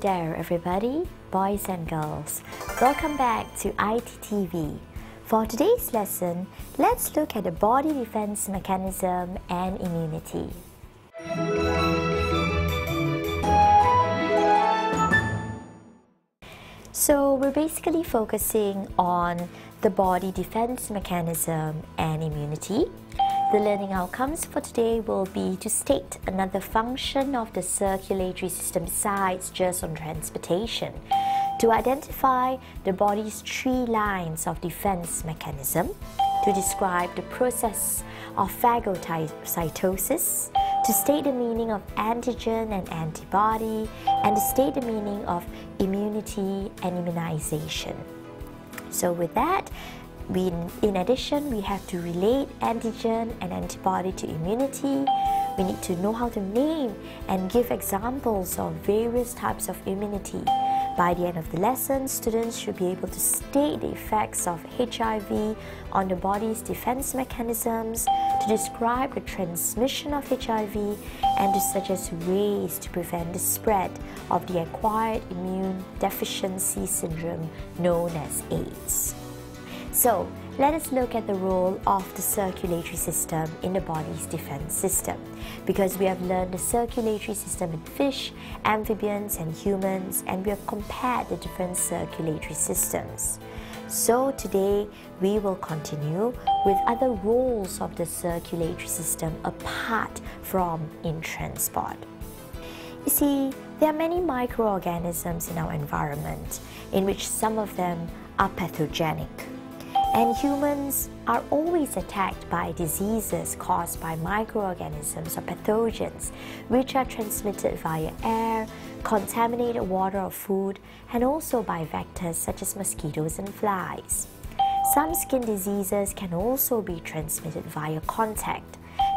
There, everybody, boys and girls. Welcome back to ITTV. For today's lesson, let's look at the body defense mechanism and immunity. So, we're basically focusing on the body defense mechanism and immunity. The learning outcomes for today will be to state another function of the circulatory system besides just on transportation, to identify the body's three lines of defense mechanism, to describe the process of phagocytosis, to state the meaning of antigen and antibody, and to state the meaning of immunity and immunization. So with that, we, in addition, we have to relate antigen and antibody to immunity. We need to know how to name and give examples of various types of immunity. By the end of the lesson, students should be able to state the effects of HIV on the body's defense mechanisms, to describe the transmission of HIV, and to suggest ways to prevent the spread of the acquired immune deficiency syndrome known as AIDS. So, let us look at the role of the circulatory system in the body's defense system. Because we have learned the circulatory system in fish, amphibians, and humans, and we have compared the different circulatory systems. So, today we will continue with other roles of the circulatory system apart from in transport. You see, there are many microorganisms in our environment, in which some of them are pathogenic and humans are always attacked by diseases caused by microorganisms or pathogens, which are transmitted via air, contaminated water or food, and also by vectors such as mosquitoes and flies. Some skin diseases can also be transmitted via contact,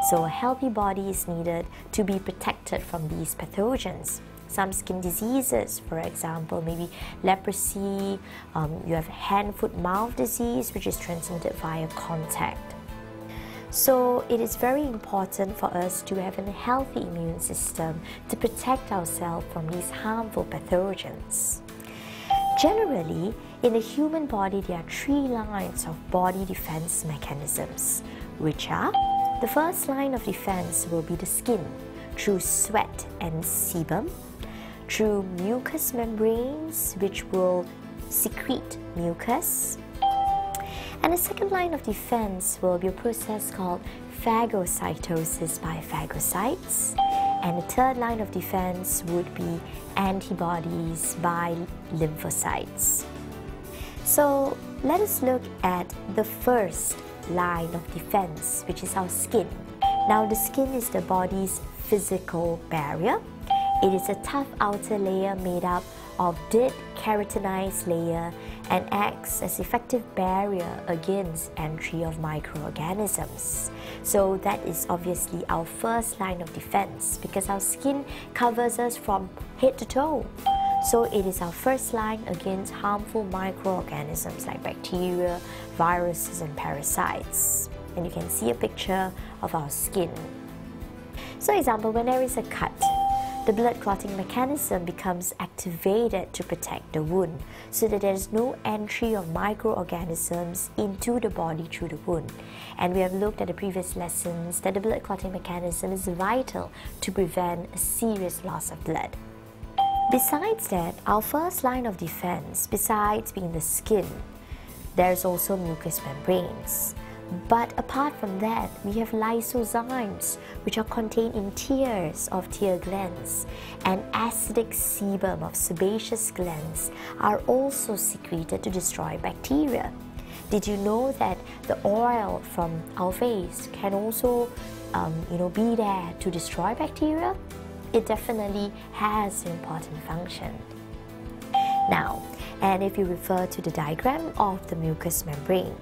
so a healthy body is needed to be protected from these pathogens some skin diseases, for example, maybe leprosy, um, you have hand, foot, mouth disease, which is transmitted via contact. So it is very important for us to have a healthy immune system to protect ourselves from these harmful pathogens. Generally, in the human body, there are three lines of body defense mechanisms, which are the first line of defense will be the skin through sweat and sebum through mucous membranes, which will secrete mucus. And the second line of defense will be a process called phagocytosis by phagocytes. And the third line of defense would be antibodies by lymphocytes. So let us look at the first line of defense, which is our skin. Now, the skin is the body's physical barrier it is a tough outer layer made up of dead keratinized layer and acts as effective barrier against entry of microorganisms. So that is obviously our first line of defense because our skin covers us from head to toe. So it is our first line against harmful microorganisms like bacteria, viruses and parasites. And you can see a picture of our skin. So example, when there is a cut, the blood clotting mechanism becomes activated to protect the wound so that there is no entry of microorganisms into the body through the wound. And we have looked at the previous lessons that the blood clotting mechanism is vital to prevent a serious loss of blood. Besides that, our first line of defense, besides being the skin, there's also mucous membranes. But apart from that, we have lysozymes, which are contained in tears of tear glands, and acidic sebum of sebaceous glands are also secreted to destroy bacteria. Did you know that the oil from our face can also um, you know, be there to destroy bacteria? It definitely has an important function. Now, and if you refer to the diagram of the mucous membrane,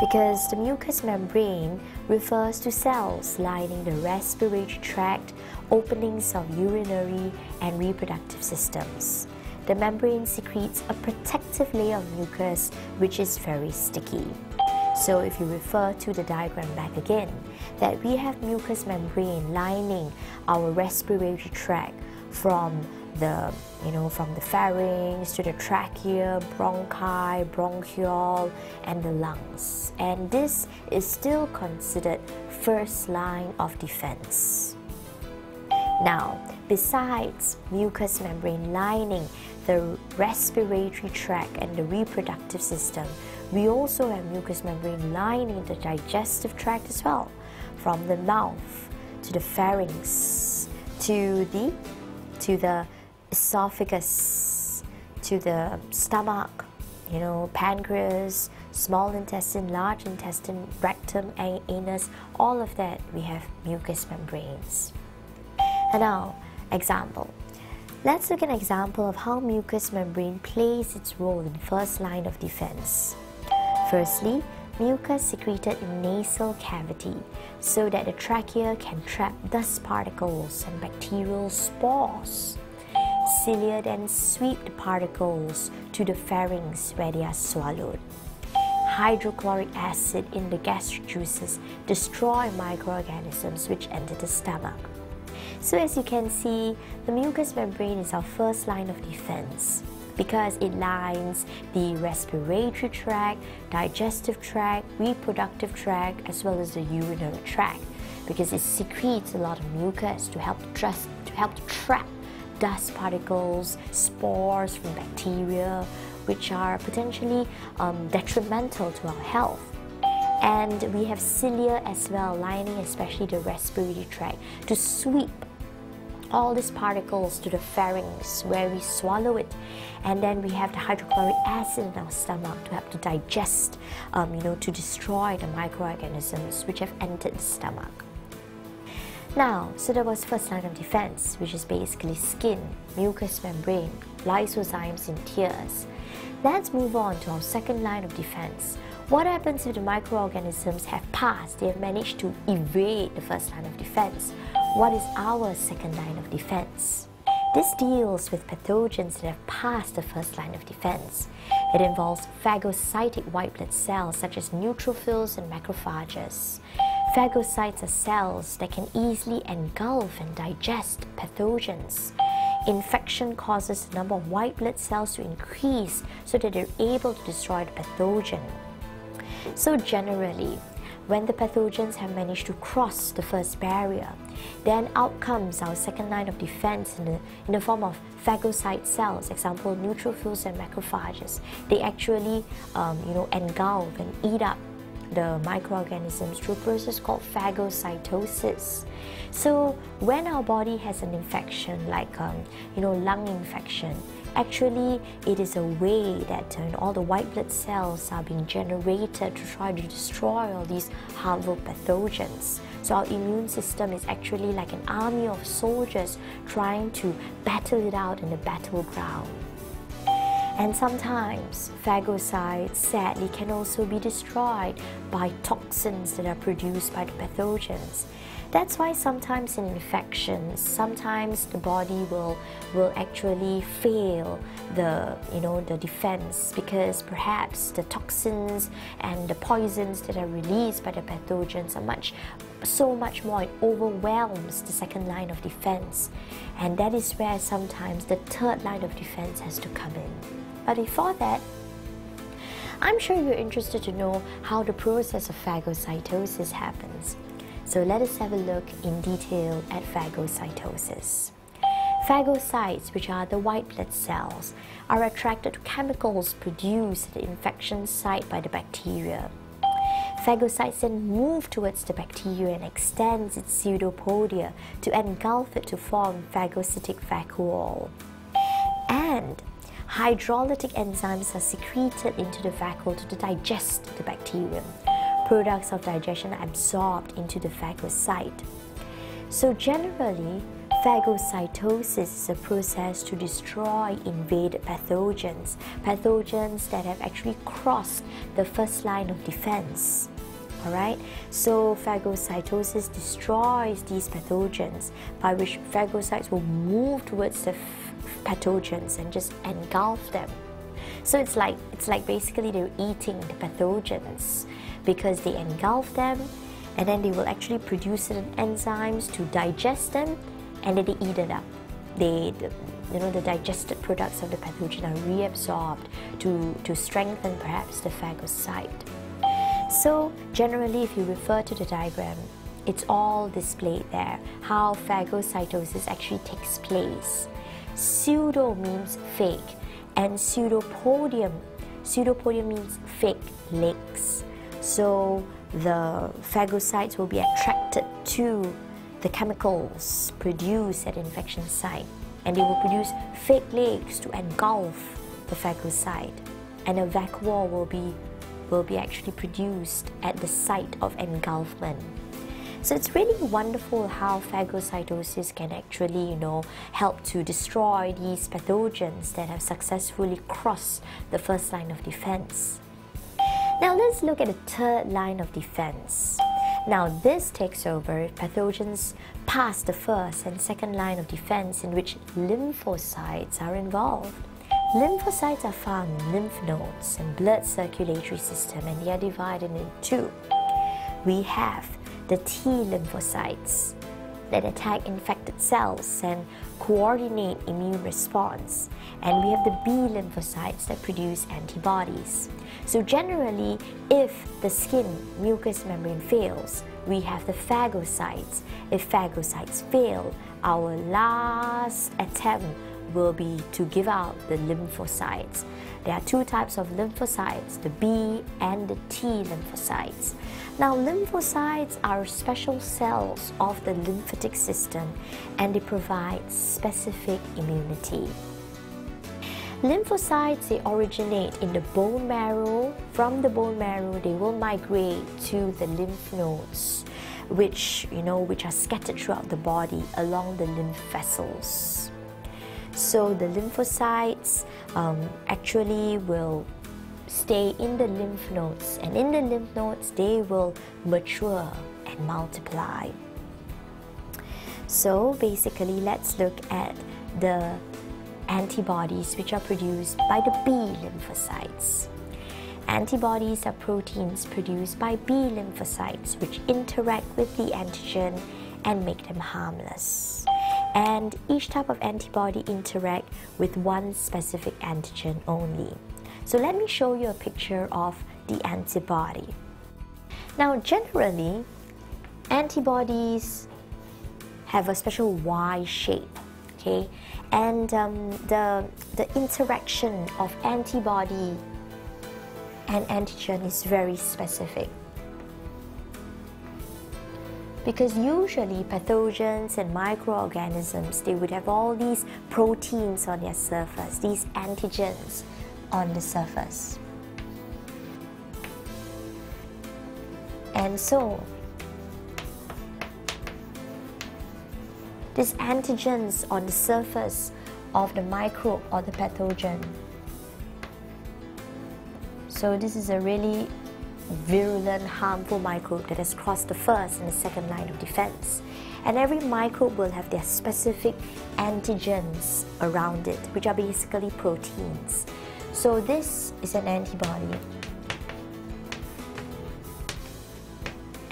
because the mucous membrane refers to cells lining the respiratory tract, openings of urinary and reproductive systems. The membrane secretes a protective layer of mucus which is very sticky. So if you refer to the diagram back again, that we have mucous membrane lining our respiratory tract from the you know from the pharynx to the trachea, bronchi, bronchiole, and the lungs. And this is still considered first line of defense. Now, besides mucous membrane lining, the respiratory tract and the reproductive system, we also have mucous membrane lining the digestive tract as well, from the mouth to the pharynx to the to the esophagus to the stomach, you know, pancreas, small intestine, large intestine, rectum, anus, all of that we have mucous membranes. And now, example. Let's look at an example of how mucous membrane plays its role in first line of defense. Firstly, mucus secreted in nasal cavity so that the trachea can trap dust particles and bacterial spores. Cilia then sweep the particles to the pharynx where they are swallowed. Hydrochloric acid in the gastric juices destroy microorganisms which enter the stomach. So as you can see, the mucous membrane is our first line of defense because it lines the respiratory tract, digestive tract, reproductive tract, as well as the urinary tract because it secretes a lot of mucus to help to help trap dust particles, spores from bacteria, which are potentially um, detrimental to our health. And we have cilia as well, lining especially the respiratory tract to sweep all these particles to the pharynx where we swallow it and then we have the hydrochloric acid in our stomach to help to digest um, you know to destroy the microorganisms which have entered the stomach now so there was first line of defense which is basically skin mucous membrane lysozymes and tears let's move on to our second line of defense what happens if the microorganisms have passed, they have managed to evade the first line of defense? What is our second line of defense? This deals with pathogens that have passed the first line of defense. It involves phagocytic white blood cells such as neutrophils and macrophages. Phagocytes are cells that can easily engulf and digest pathogens. Infection causes the number of white blood cells to increase so that they're able to destroy the pathogen. So generally, when the pathogens have managed to cross the first barrier, then out comes our second line of defense in the, in the form of phagocyte cells, example neutrophils and macrophages. They actually um, you know, engulf and eat up the microorganisms through a process called phagocytosis. So when our body has an infection like um, you know lung infection, Actually, it is a way that uh, all the white blood cells are being generated to try to destroy all these harmful pathogens. So our immune system is actually like an army of soldiers trying to battle it out in the battleground. And sometimes phagocytes sadly can also be destroyed by toxins that are produced by the pathogens. That's why sometimes in infections, sometimes the body will will actually fail the you know the defense because perhaps the toxins and the poisons that are released by the pathogens are much so much more it overwhelms the second line of defense and that is where sometimes the third line of defense has to come in but before that I'm sure you're interested to know how the process of phagocytosis happens. So let us have a look in detail at phagocytosis. Phagocytes, which are the white blood cells, are attracted to chemicals produced at the infection site by the bacteria. Phagocytes then move towards the bacteria and extends its pseudopodia to engulf it to form phagocytic vacuole. And hydrolytic enzymes are secreted into the vacuole to digest the bacterium products of digestion are absorbed into the phagocyte. So generally, phagocytosis is a process to destroy invaded pathogens, pathogens that have actually crossed the first line of defense. Alright, so phagocytosis destroys these pathogens, by which phagocytes will move towards the pathogens and just engulf them. So it's like it's like basically they're eating the pathogens because they engulf them and then they will actually produce certain enzymes to digest them and then they eat it up. They, you know, the digested products of the pathogen are reabsorbed to, to strengthen perhaps the phagocyte. So generally, if you refer to the diagram, it's all displayed there, how phagocytosis actually takes place. Pseudo means fake, and pseudopodium, pseudopodium means fake legs. So the phagocytes will be attracted to the chemicals produced at infection site and they will produce fake legs to engulf the phagocyte and a vacuole will be will be actually produced at the site of engulfment. So it's really wonderful how phagocytosis can actually, you know, help to destroy these pathogens that have successfully crossed the first line of defense. Now let's look at the third line of defense. Now this takes over pathogens pass the first and second line of defense in which lymphocytes are involved. Lymphocytes are found in lymph nodes and blood circulatory system and they are divided into two. We have the T lymphocytes that attack infected cells and coordinate immune response. And we have the B lymphocytes that produce antibodies. So generally, if the skin mucous membrane fails, we have the phagocytes. If phagocytes fail, our last attempt will be to give out the lymphocytes. There are two types of lymphocytes, the B and the T lymphocytes. Now, lymphocytes are special cells of the lymphatic system and they provide specific immunity. Lymphocytes, they originate in the bone marrow. From the bone marrow, they will migrate to the lymph nodes, which, you know, which are scattered throughout the body along the lymph vessels. So the lymphocytes um, actually will stay in the lymph nodes and in the lymph nodes they will mature and multiply. So basically let's look at the antibodies which are produced by the B lymphocytes. Antibodies are proteins produced by B lymphocytes which interact with the antigen and make them harmless. And each type of antibody interact with one specific antigen only. So let me show you a picture of the antibody. Now generally, antibodies have a special Y shape okay and um, the the interaction of antibody and antigen is very specific. Because usually pathogens and microorganisms they would have all these proteins on their surface these antigens on the surface. And so these antigens on the surface of the microbe or the pathogen. So this is a really virulent, harmful microbe that has crossed the first and the second line of defense. And every microbe will have their specific antigens around it, which are basically proteins. So this is an antibody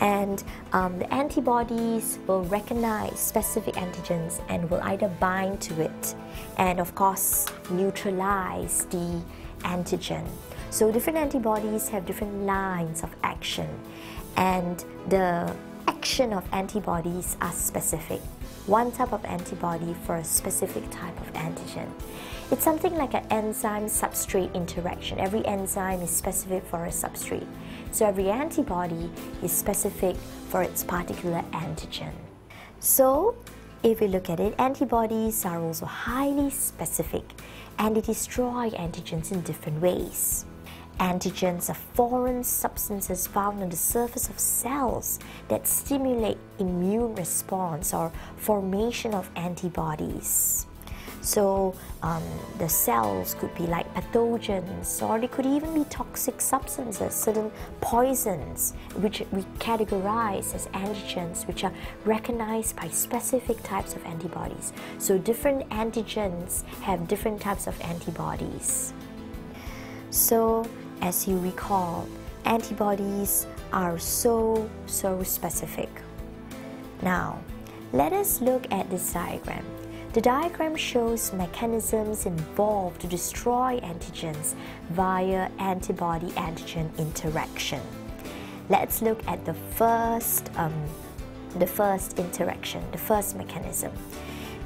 and um, the antibodies will recognize specific antigens and will either bind to it and of course neutralize the antigen. So different antibodies have different lines of action and the action of antibodies are specific. One type of antibody for a specific type of antigen. It's something like an enzyme substrate interaction. Every enzyme is specific for a substrate. So every antibody is specific for its particular antigen. So if we look at it, antibodies are also highly specific and they destroy antigens in different ways. Antigens are foreign substances found on the surface of cells that stimulate immune response or formation of antibodies. So um, the cells could be like pathogens, or they could even be toxic substances, certain poisons, which we categorize as antigens, which are recognized by specific types of antibodies. So different antigens have different types of antibodies. So as you recall, antibodies are so, so specific. Now, let us look at this diagram. The diagram shows mechanisms involved to destroy antigens via antibody-antigen interaction. Let's look at the first, um, the first interaction, the first mechanism,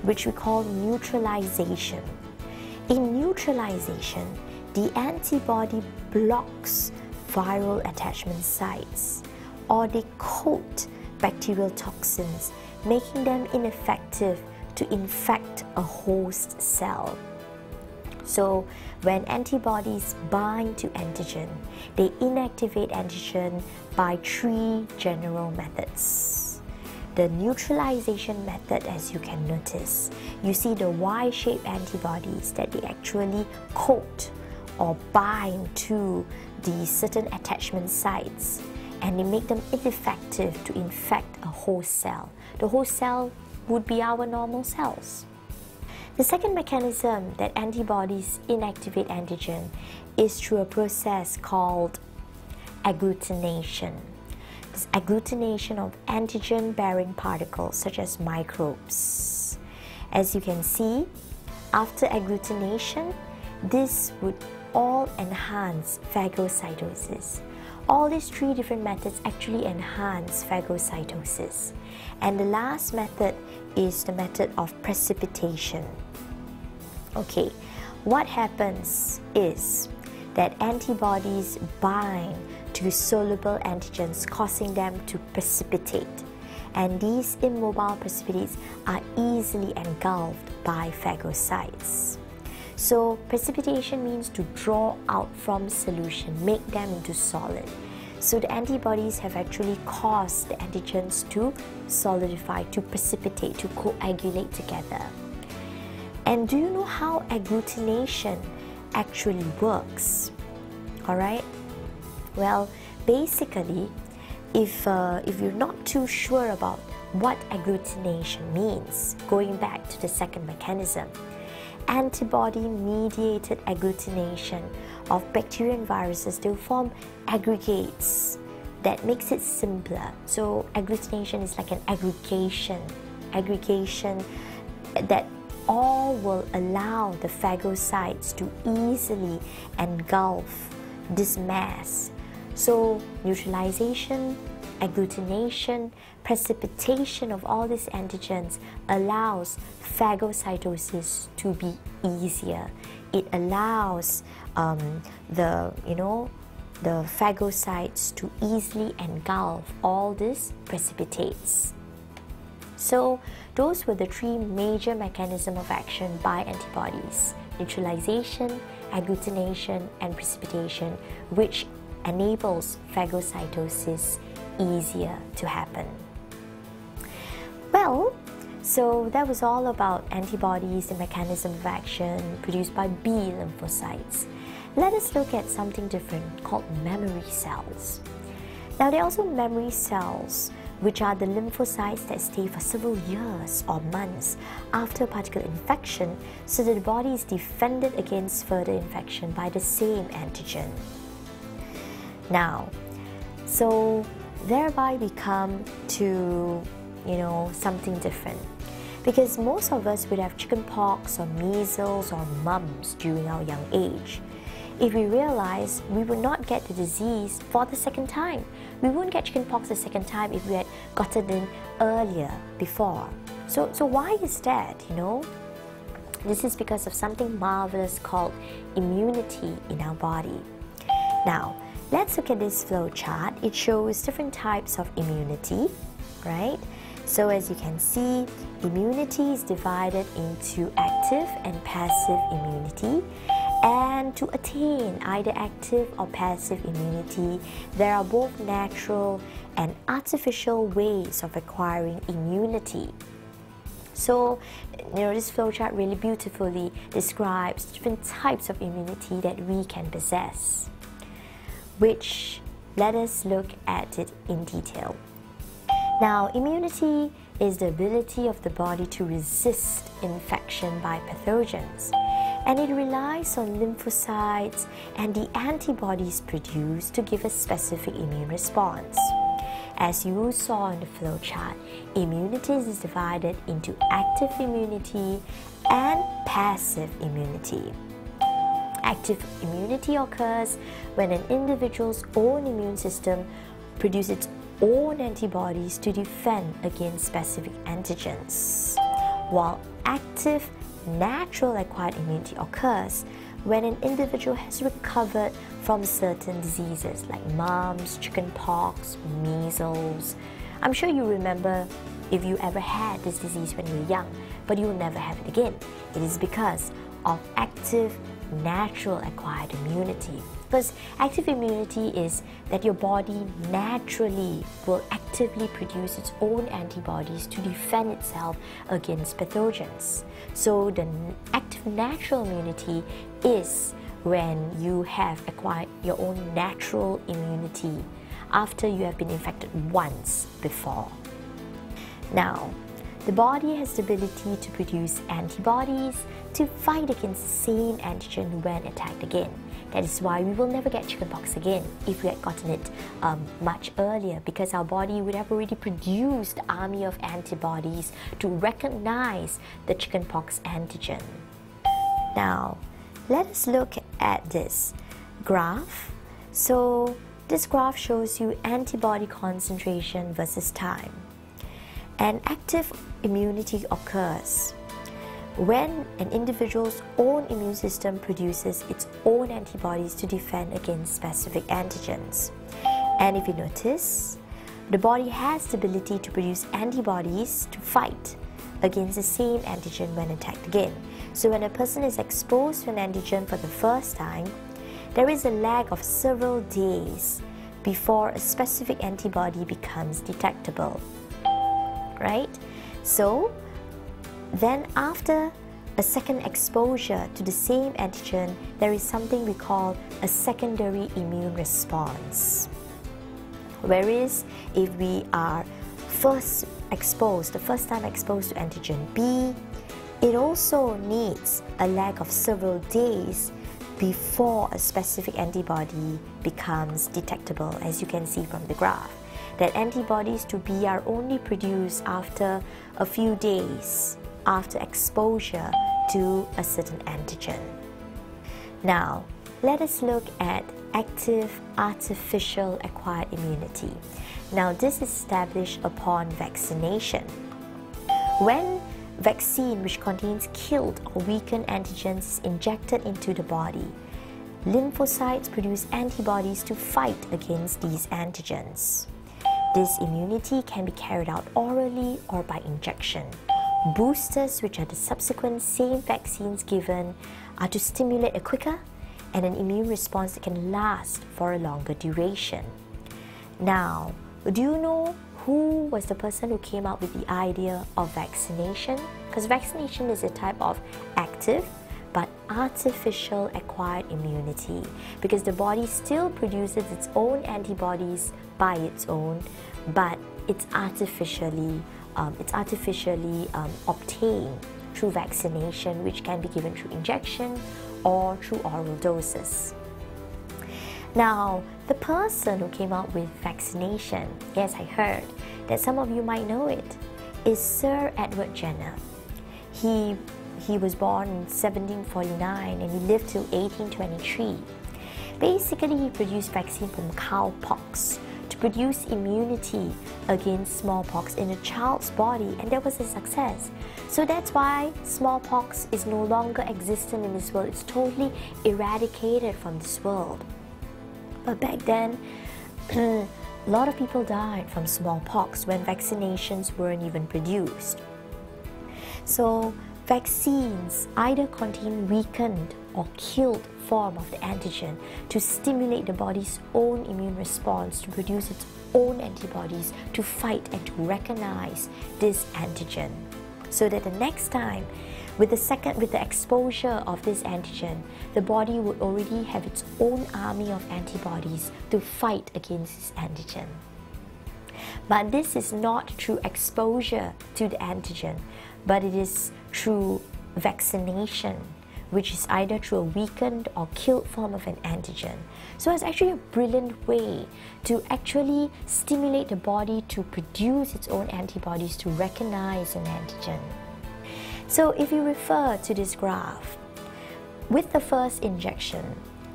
which we call neutralization. In neutralization, the antibody blocks viral attachment sites or they coat bacterial toxins, making them ineffective to infect a host cell. So, when antibodies bind to antigen, they inactivate antigen by three general methods. The neutralization method, as you can notice, you see the Y shaped antibodies that they actually coat or bind to the certain attachment sites and they make them ineffective to infect a host cell. The host cell would be our normal cells. The second mechanism that antibodies inactivate antigen is through a process called agglutination. This agglutination of antigen bearing particles such as microbes. As you can see, after agglutination, this would all enhance phagocytosis. All these three different methods actually enhance phagocytosis. And the last method is the method of precipitation. Okay, what happens is that antibodies bind to soluble antigens, causing them to precipitate. And these immobile precipitates are easily engulfed by phagocytes. So precipitation means to draw out from solution, make them into solid. So the antibodies have actually caused the antigens to solidify, to precipitate, to coagulate together. And do you know how agglutination actually works? All right. Well, basically, if uh, if you're not too sure about what agglutination means, going back to the second mechanism, antibody mediated agglutination of bacteria and viruses, they'll form aggregates that makes it simpler. So agglutination is like an aggregation, aggregation that all will allow the phagocytes to easily engulf this mass. So neutralization, agglutination, precipitation of all these antigens allows phagocytosis to be easier. It allows um, the, you know, the phagocytes to easily engulf all these precipitates. So those were the three major mechanisms of action by antibodies, neutralization, agglutination, and precipitation, which enables phagocytosis easier to happen. Well, so that was all about antibodies, the mechanism of action produced by B lymphocytes. Let us look at something different called memory cells. Now, there are also memory cells, which are the lymphocytes that stay for several years or months after a particular infection so that the body is defended against further infection by the same antigen. Now, so thereby we come to, you know, something different. Because most of us would have chickenpox or measles or mumps during our young age. If we realize we would not get the disease for the second time, we wouldn't get chickenpox the second time if we had gotten it earlier before. So, so why is that? You know, this is because of something marvelous called immunity in our body. Now, Let's look at this flow chart. It shows different types of immunity, right? So as you can see, immunity is divided into active and passive immunity. And to attain either active or passive immunity, there are both natural and artificial ways of acquiring immunity. So, you know, this flowchart really beautifully describes different types of immunity that we can possess which let us look at it in detail. Now, immunity is the ability of the body to resist infection by pathogens, and it relies on lymphocytes and the antibodies produced to give a specific immune response. As you saw in the flow chart, immunity is divided into active immunity and passive immunity. Active immunity occurs when an individual's own immune system produces its own antibodies to defend against specific antigens, while active natural acquired immunity occurs when an individual has recovered from certain diseases like mumps, chickenpox, measles. I'm sure you remember if you ever had this disease when you were young, but you will never have it again. It is because of active natural acquired immunity. Because active immunity is that your body naturally will actively produce its own antibodies to defend itself against pathogens. So, the active natural immunity is when you have acquired your own natural immunity after you have been infected once before. Now, the body has the ability to produce antibodies to fight against the same antigen when attacked again. That is why we will never get chickenpox again if we had gotten it um, much earlier because our body would have already produced the army of antibodies to recognize the chickenpox antigen. Now, let us look at this graph. So, this graph shows you antibody concentration versus time. An active immunity occurs when an individual's own immune system produces its own antibodies to defend against specific antigens. And if you notice, the body has the ability to produce antibodies to fight against the same antigen when attacked again. So when a person is exposed to an antigen for the first time, there is a lag of several days before a specific antibody becomes detectable right? So then after a second exposure to the same antigen, there is something we call a secondary immune response. Whereas if we are first exposed, the first time exposed to antigen B, it also needs a lag of several days before a specific antibody becomes detectable, as you can see from the graph that antibodies to B are only produced after a few days after exposure to a certain antigen. Now, let us look at active artificial acquired immunity. Now, this is established upon vaccination. When vaccine which contains killed or weakened antigens is injected into the body, lymphocytes produce antibodies to fight against these antigens. This immunity can be carried out orally or by injection. Boosters, which are the subsequent same vaccines given, are to stimulate a quicker and an immune response that can last for a longer duration. Now, do you know who was the person who came up with the idea of vaccination? Because vaccination is a type of active but artificial acquired immunity because the body still produces its own antibodies by its own, but it's artificially um, it's artificially um, obtained through vaccination, which can be given through injection or through oral doses. Now, the person who came up with vaccination, yes, I heard that some of you might know it, is Sir Edward Jenner. He he was born in 1749 and he lived till 1823. Basically, he produced vaccine from cowpox produce immunity against smallpox in a child's body, and that was a success. So that's why smallpox is no longer existent in this world. It's totally eradicated from this world. But back then, a lot of people died from smallpox when vaccinations weren't even produced. So Vaccines either contain weakened or killed form of the antigen to stimulate the body's own immune response to produce its own antibodies to fight and to recognize this antigen. So that the next time with the second with the exposure of this antigen the body would already have its own army of antibodies to fight against this antigen. But this is not through exposure to the antigen but it is through vaccination, which is either through a weakened or killed form of an antigen. So it's actually a brilliant way to actually stimulate the body to produce its own antibodies to recognize an antigen. So if you refer to this graph, with the first injection,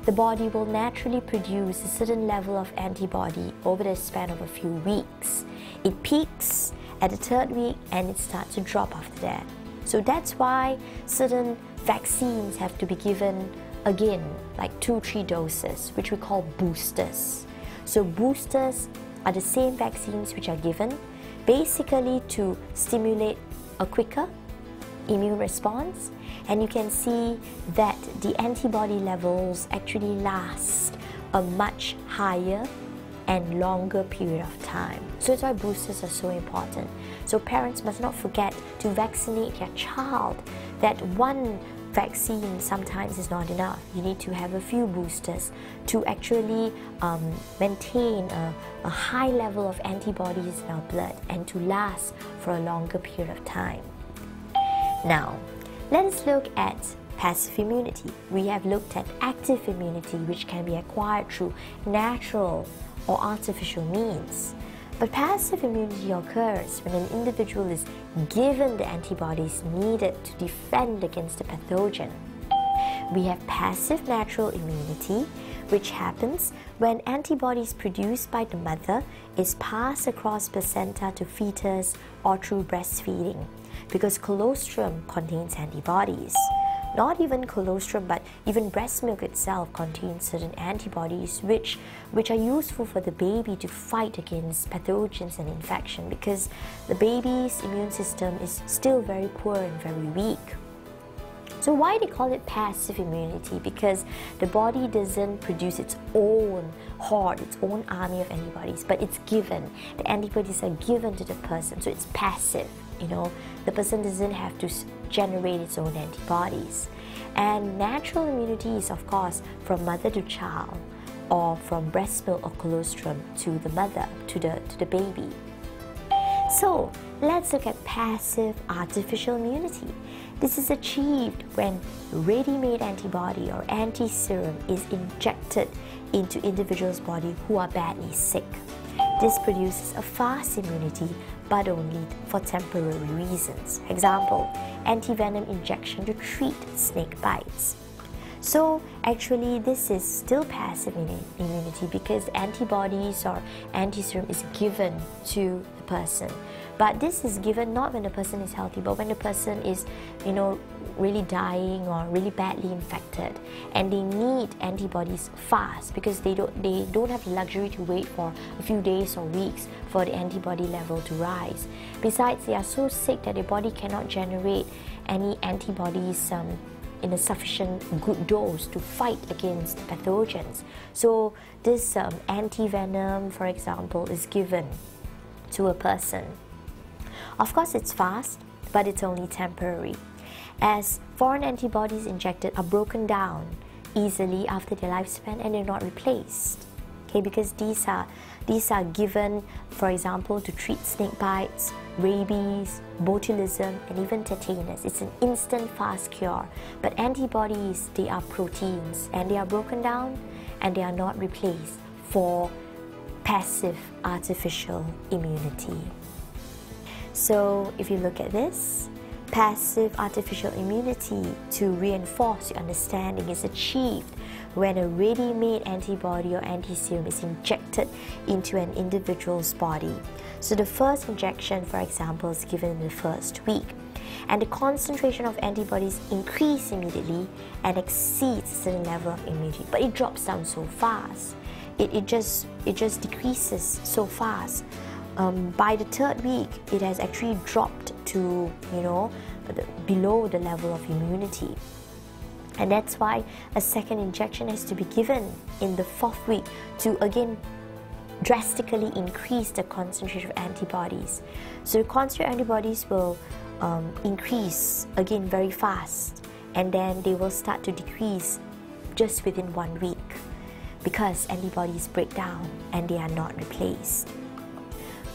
the body will naturally produce a certain level of antibody over the span of a few weeks. It peaks at the third week and it starts to drop after that. So that's why certain vaccines have to be given again, like two, three doses, which we call boosters. So boosters are the same vaccines which are given basically to stimulate a quicker immune response and you can see that the antibody levels actually last a much higher and longer period of time. So that's why boosters are so important. So parents must not forget to vaccinate their child. That one vaccine sometimes is not enough. You need to have a few boosters to actually um, maintain a, a high level of antibodies in our blood and to last for a longer period of time. Now, let us look at passive immunity. We have looked at active immunity, which can be acquired through natural or artificial means. But passive immunity occurs when an individual is given the antibodies needed to defend against a pathogen. We have passive natural immunity, which happens when antibodies produced by the mother is passed across placenta to fetus or through breastfeeding because colostrum contains antibodies. Not even colostrum, but even breast milk itself contains certain antibodies which, which are useful for the baby to fight against pathogens and infection because the baby's immune system is still very poor and very weak. So why they call it passive immunity? Because the body doesn't produce its own horde, its own army of antibodies, but it's given. The antibodies are given to the person, so it's passive. You know, the person doesn't have to generate its own antibodies. And natural immunity is, of course, from mother to child, or from breast milk or colostrum to the mother, to the to the baby. So let's look at passive artificial immunity. This is achieved when ready-made antibody or anti-serum is injected into individuals' body who are badly sick. This produces a fast immunity but only for temporary reasons. Example, antivenom injection to treat snake bites. So actually this is still passive immunity because antibodies or anti-serum is given to the person. But this is given not when the person is healthy, but when the person is, you know, really dying or really badly infected, and they need antibodies fast because they don't they don't have the luxury to wait for a few days or weeks for the antibody level to rise. Besides, they are so sick that their body cannot generate any antibodies. Um, in a sufficient good dose to fight against pathogens. So this um, anti-venom, for example, is given to a person of course, it's fast, but it's only temporary, as foreign antibodies injected are broken down easily after their lifespan and they're not replaced. Okay, because these are these are given, for example, to treat snake bites, rabies, botulism, and even tetanus. It's an instant fast cure. But antibodies, they are proteins and they are broken down and they are not replaced for passive artificial immunity. So if you look at this, passive artificial immunity to reinforce your understanding is achieved when a ready-made antibody or anti-serum is injected into an individual's body. So the first injection, for example, is given in the first week and the concentration of antibodies increase immediately and exceeds a certain level of immunity, but it drops down so fast. It, it just it just decreases so fast um, by the third week, it has actually dropped to, you know, below the level of immunity. And that's why a second injection has to be given in the fourth week to again drastically increase the concentration of antibodies. So the concentration of antibodies will um, increase again very fast and then they will start to decrease just within one week because antibodies break down and they are not replaced.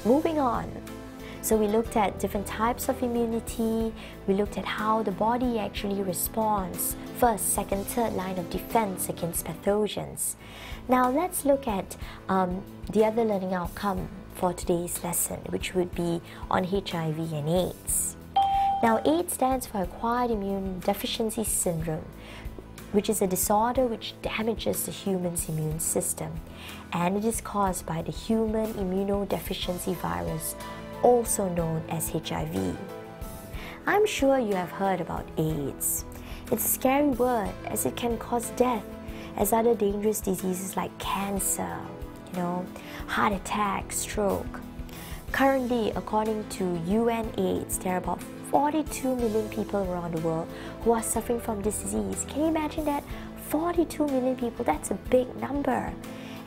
Moving on. So we looked at different types of immunity. We looked at how the body actually responds. First, second, third line of defense against pathogens. Now let's look at um, the other learning outcome for today's lesson, which would be on HIV and AIDS. Now, AIDS stands for Acquired Immune Deficiency Syndrome, which is a disorder which damages the human's immune system, and it is caused by the human immunodeficiency virus also known as HIV. I'm sure you have heard about AIDS. It's a scary word as it can cause death, as other dangerous diseases like cancer, you know, heart attack, stroke. Currently, according to UNAIDS, there are about 42 million people around the world who are suffering from this disease. Can you imagine that? 42 million people, that's a big number.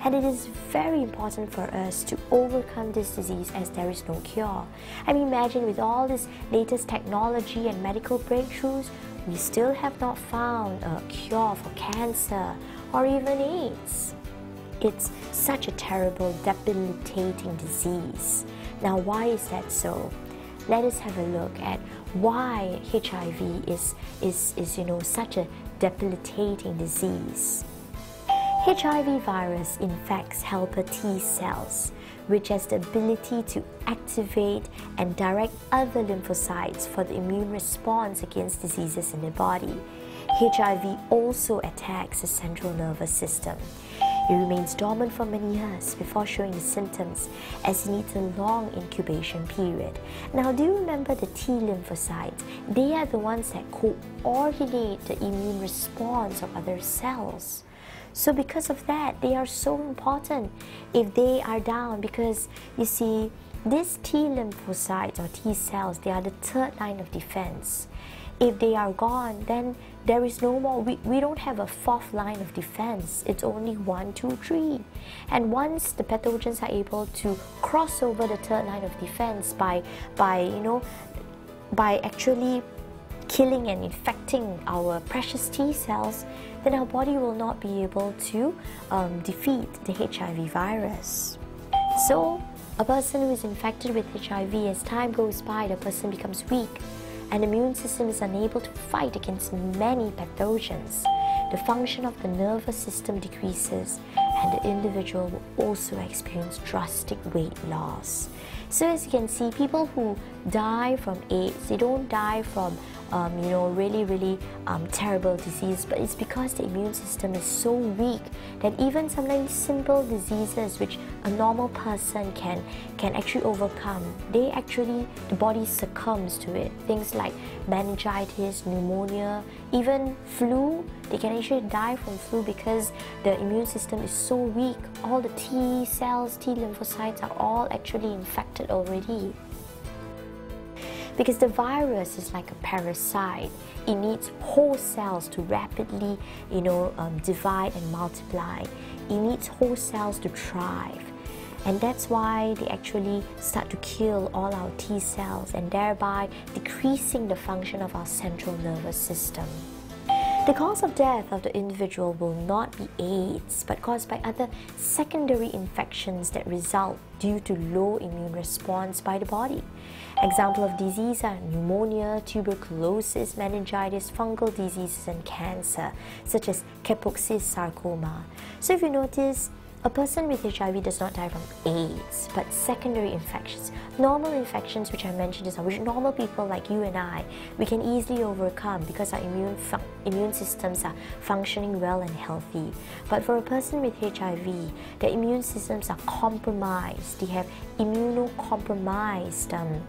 And it is very important for us to overcome this disease as there is no cure. I mean, imagine with all this latest technology and medical breakthroughs, we still have not found a cure for cancer or even AIDS. It's such a terrible, debilitating disease. Now, why is that so? Let us have a look at why HIV is, is, is you know, such a debilitating disease. HIV virus infects helper T cells, which has the ability to activate and direct other lymphocytes for the immune response against diseases in the body. HIV also attacks the central nervous system. It remains dormant for many years before showing symptoms as it needs a long incubation period. Now, do you remember the T lymphocytes? They are the ones that coordinate the immune response of other cells. So because of that, they are so important if they are down because you see, these T lymphocytes or T cells, they are the third line of defense. If they are gone, then there is no more. We, we don't have a fourth line of defense. It's only one, two, three. And once the pathogens are able to cross over the third line of defense by, by you know, by actually killing and infecting our precious T cells, then our body will not be able to um, defeat the HIV virus. So, a person who is infected with HIV, as time goes by, the person becomes weak and immune system is unable to fight against many pathogens. The function of the nervous system decreases and the individual will also experience drastic weight loss. So as you can see, people who die from AIDS, they don't die from um, you know, really, really um, terrible disease, but it's because the immune system is so weak that even sometimes simple diseases which a normal person can can actually overcome, they actually the body succumbs to it. Things like meningitis, pneumonia, even flu, they can actually die from flu because the immune system is so weak. All the T cells, T lymphocytes are all actually infected already because the virus is like a parasite. It needs host cells to rapidly, you know, um, divide and multiply. It needs host cells to thrive. And that's why they actually start to kill all our T cells and thereby decreasing the function of our central nervous system. The cause of death of the individual will not be AIDS, but caused by other secondary infections that result due to low immune response by the body. Example of disease are pneumonia, tuberculosis, meningitis, fungal diseases, and cancer, such as Kaposi sarcoma. So if you notice, a person with HIV does not die from AIDS, but secondary infections. Normal infections, which I mentioned now, which normal people like you and I, we can easily overcome because our immune, immune systems are functioning well and healthy. But for a person with HIV, their immune systems are compromised. They have immunocompromised um,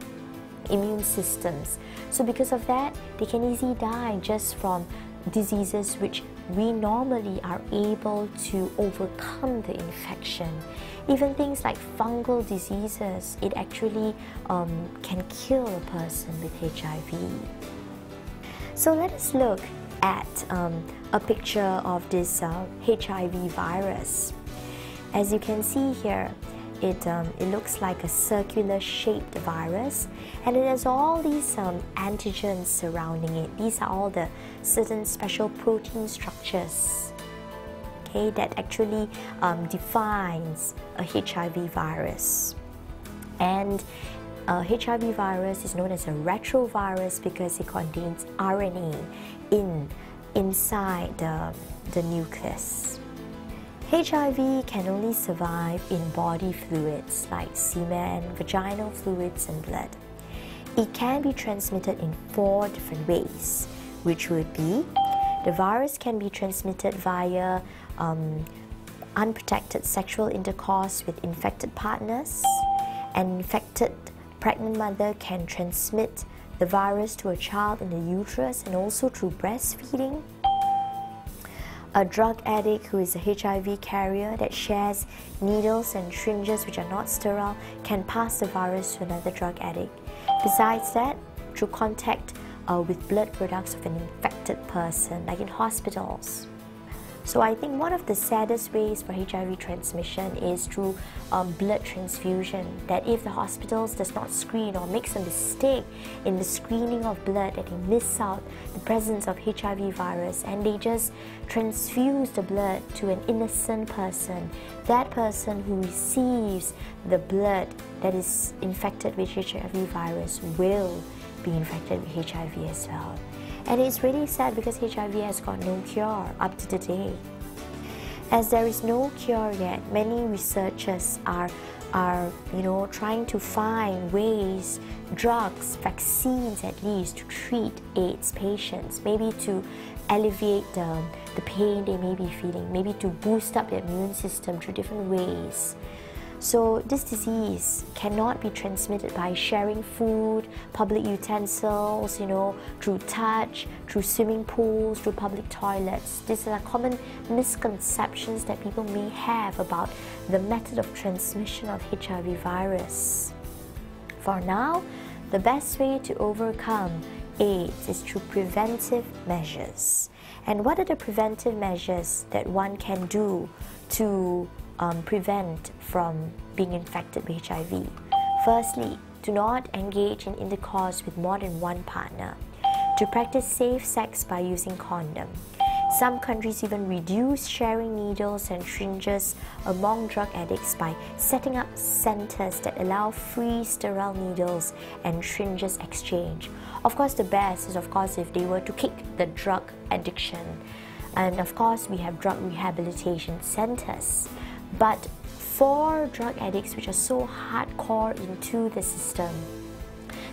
immune systems. So because of that, they can easily die just from diseases which we normally are able to overcome the infection. Even things like fungal diseases, it actually um, can kill a person with HIV. So let us look at um, a picture of this uh, HIV virus. As you can see here, it, um, it looks like a circular shaped virus and it has all these um, antigens surrounding it. These are all the certain special protein structures okay, that actually um, defines a HIV virus. And a HIV virus is known as a retrovirus because it contains RNA in inside the, the nucleus. HIV can only survive in body fluids like semen, vaginal fluids, and blood. It can be transmitted in four different ways, which would be the virus can be transmitted via um, unprotected sexual intercourse with infected partners. An infected pregnant mother can transmit the virus to a child in the uterus and also through breastfeeding. A drug addict who is a HIV carrier that shares needles and syringes which are not sterile can pass the virus to another drug addict. Besides that, through contact uh, with blood products of an infected person, like in hospitals. So I think one of the saddest ways for HIV transmission is through um, blood transfusion. That if the hospitals does not screen or makes a mistake in the screening of blood, that they miss out the presence of HIV virus and they just transfuse the blood to an innocent person. That person who receives the blood that is infected with HIV virus will be infected with HIV as well. And it's really sad because HIV has got no cure up to today. As there is no cure yet, many researchers are are you know trying to find ways drugs vaccines at least to treat aids patients. Maybe to alleviate the, the pain they may be feeling. Maybe to boost up their immune system through different ways so this disease cannot be transmitted by sharing food, public utensils, you know, through touch, through swimming pools, through public toilets. These are common misconceptions that people may have about the method of transmission of HIV virus. For now, the best way to overcome AIDS is through preventive measures. And what are the preventive measures that one can do to um, prevent from being infected with HIV. Firstly, do not engage in intercourse with more than one partner. To practice safe sex by using condom. Some countries even reduce sharing needles and syringes among drug addicts by setting up centers that allow free sterile needles and syringes exchange. Of course, the best is, of course, if they were to kick the drug addiction. And of course, we have drug rehabilitation centers. But for drug addicts which are so hardcore into the system,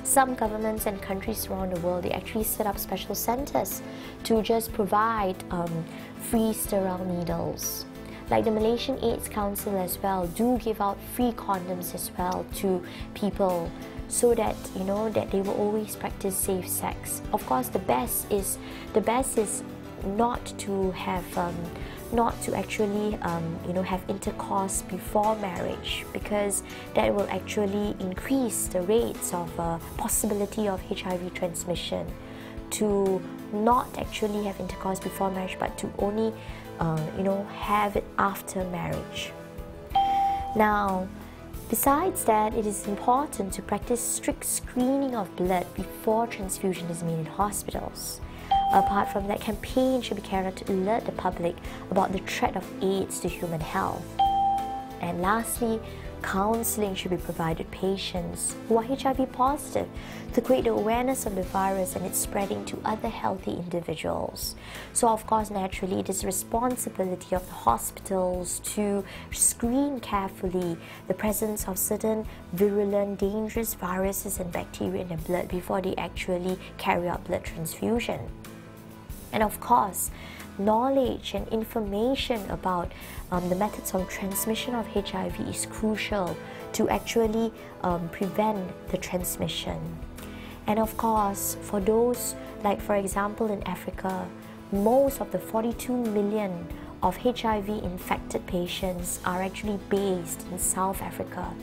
some governments and countries around the world they actually set up special centers to just provide um, free sterile needles. Like the Malaysian AIDS Council as well do give out free condoms as well to people so that you know that they will always practice safe sex. Of course the best is the best is not to have um, not to actually um, you know have intercourse before marriage because that will actually increase the rates of uh, possibility of HIV transmission. To not actually have intercourse before marriage but to only uh, you know have it after marriage. Now besides that it is important to practice strict screening of blood before transfusion is made in hospitals Apart from that, campaign should be carried out to alert the public about the threat of AIDS to human health. And lastly, counseling should be provided patients who are HIV positive to create the awareness of the virus and its spreading to other healthy individuals. So, of course, naturally, it is responsibility of the hospitals to screen carefully the presence of certain virulent, dangerous viruses and bacteria in the blood before they actually carry out blood transfusion. And of course, knowledge and information about um, the methods of transmission of HIV is crucial to actually um, prevent the transmission. And of course, for those, like for example in Africa, most of the 42 million of HIV infected patients are actually based in South Africa.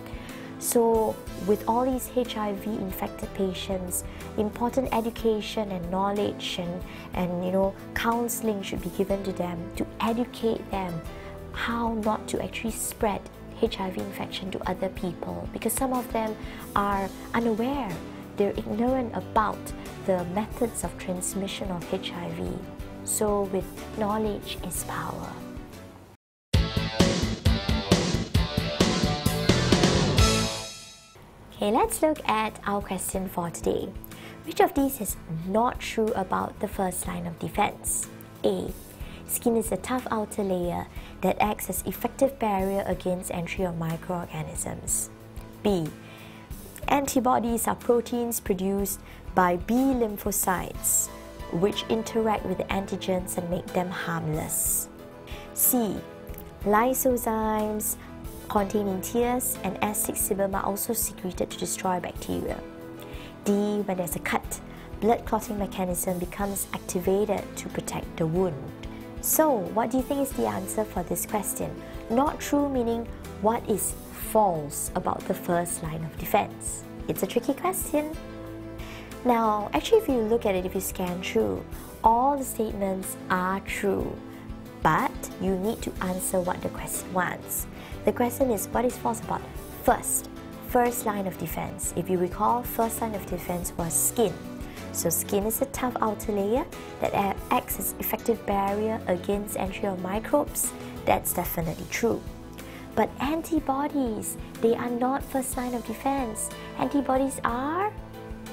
So, with all these HIV infected patients, important education and knowledge and, and you know counseling should be given to them to educate them how not to actually spread HIV infection to other people because some of them are unaware, they're ignorant about the methods of transmission of HIV. So, with knowledge is power. Let's look at our question for today. Which of these is not true about the first line of defense? A. Skin is a tough outer layer that acts as effective barrier against entry of microorganisms. B. Antibodies are proteins produced by B lymphocytes which interact with the antigens and make them harmless. C. Lysozymes containing tears and acid sebum are also secreted to destroy bacteria. D. When there's a cut, blood clotting mechanism becomes activated to protect the wound. So, what do you think is the answer for this question? Not true meaning what is false about the first line of defense? It's a tricky question. Now, actually, if you look at it, if you scan through, all the statements are true, but you need to answer what the question wants. The question is what is false about first, first line of defense. If you recall, first line of defense was skin. So skin is a tough outer layer that acts as effective barrier against entry of microbes. That's definitely true. But antibodies, they are not first line of defense. Antibodies are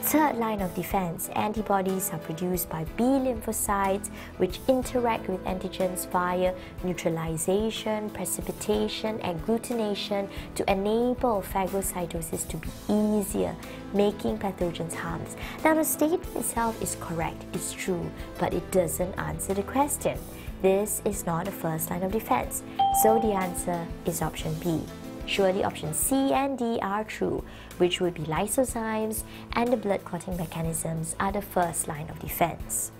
Third line of defense, antibodies are produced by B lymphocytes which interact with antigens via neutralization, precipitation, and agglutination to enable phagocytosis to be easier, making pathogens harmless. Now the statement itself is correct, it's true, but it doesn't answer the question. This is not a first line of defense, so the answer is option B. Surely options C and D are true, which would be lysozymes and the blood clotting mechanisms are the first line of defense.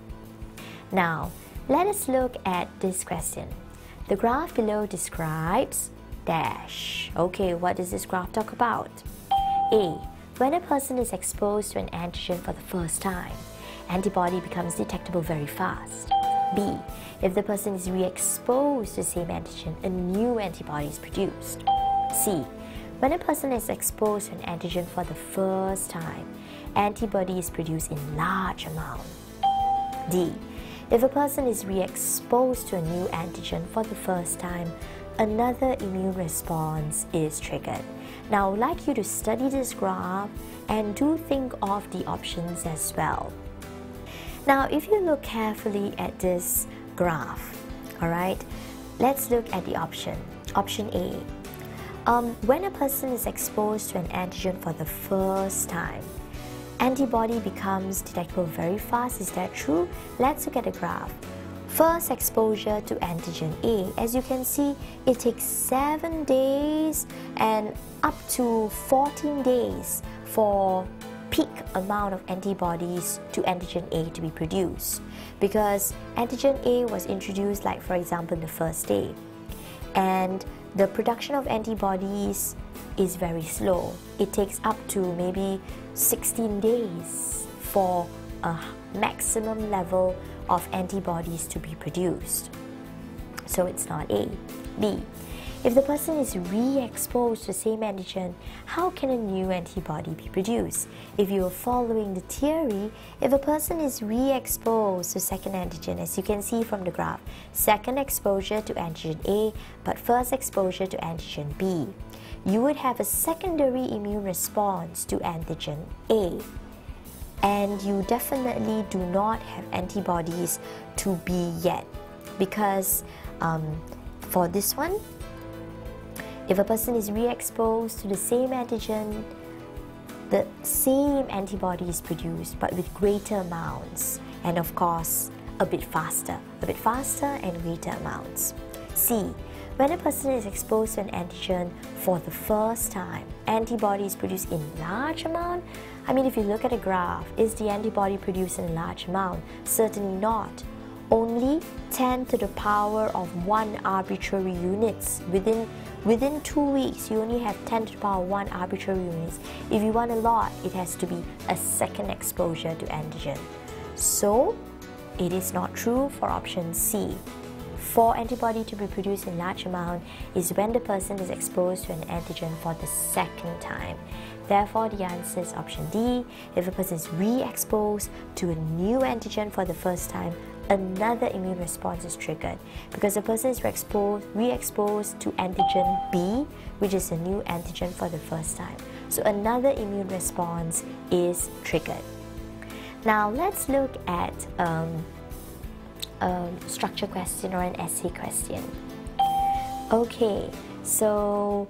Now, let us look at this question. The graph below describes dash. Okay, what does this graph talk about? A. When a person is exposed to an antigen for the first time, antibody becomes detectable very fast. B. If the person is re-exposed to the same antigen, a new antibody is produced. C. When a person is exposed to an antigen for the first time, antibody is produced in large amount. D. If a person is re-exposed to a new antigen for the first time, another immune response is triggered. Now, I would like you to study this graph and do think of the options as well. Now, if you look carefully at this graph, all right, let's look at the option. Option A, um, when a person is exposed to an antigen for the first time, antibody becomes detectable very fast. Is that true? Let's look at a graph. First exposure to antigen A. As you can see, it takes 7 days and up to 14 days for peak amount of antibodies to antigen A to be produced because antigen A was introduced like for example the first day and the production of antibodies is very slow. It takes up to maybe 16 days for a maximum level of antibodies to be produced. So it's not A. B. If the person is re-exposed to the same antigen, how can a new antibody be produced? If you are following the theory, if a person is re-exposed to second antigen, as you can see from the graph, second exposure to antigen A, but first exposure to antigen B, you would have a secondary immune response to antigen A. And you definitely do not have antibodies to B yet because um, for this one, if a person is re-exposed to the same antigen, the same antibody is produced but with greater amounts and of course a bit faster, a bit faster and greater amounts. C. When a person is exposed to an antigen for the first time, antibody is produced in large amount. I mean, if you look at a graph, is the antibody produced in a large amount? Certainly not only 10 to the power of 1 arbitrary units. Within, within 2 weeks, you only have 10 to the power of 1 arbitrary units. If you want a lot, it has to be a second exposure to antigen. So, it is not true for option C. For antibody to be produced in large amount is when the person is exposed to an antigen for the second time. Therefore, the answer is option D. If a person is re-exposed to a new antigen for the first time, another immune response is triggered because the person is exposed, re-exposed to antigen B, which is a new antigen for the first time. So another immune response is triggered. Now let's look at um, a structure question or an essay question. Okay, so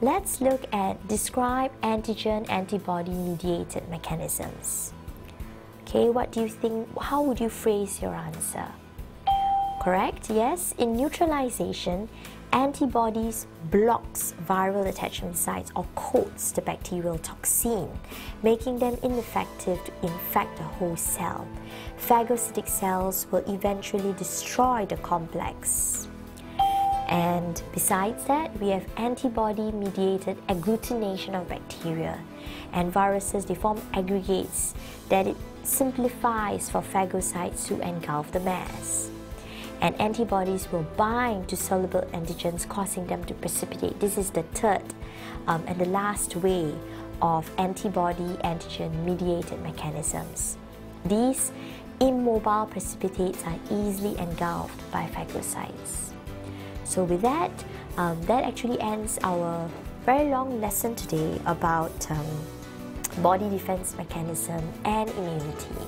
let's look at describe antigen antibody mediated mechanisms. Okay, what do you think? How would you phrase your answer? Correct? Yes. In neutralization, antibodies blocks viral attachment sites or coats the bacterial toxin, making them ineffective to infect the host cell. Phagocytic cells will eventually destroy the complex. And besides that, we have antibody mediated agglutination of bacteria. And viruses, they form aggregates that it simplifies for phagocytes to engulf the mass. And antibodies will bind to soluble antigens, causing them to precipitate. This is the third um, and the last way of antibody antigen mediated mechanisms. These immobile precipitates are easily engulfed by phagocytes. So with that, um, that actually ends our very long lesson today about um, body defense mechanism, and immunity.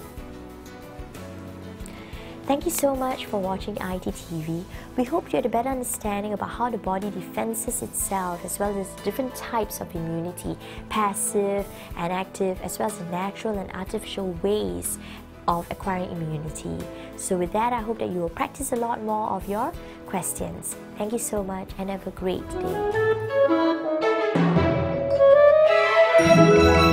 Thank you so much for watching ITTV. We hope you had a better understanding about how the body defenses itself as well as different types of immunity, passive and active, as well as natural and artificial ways of acquiring immunity. So with that, I hope that you will practice a lot more of your questions. Thank you so much and have a great day.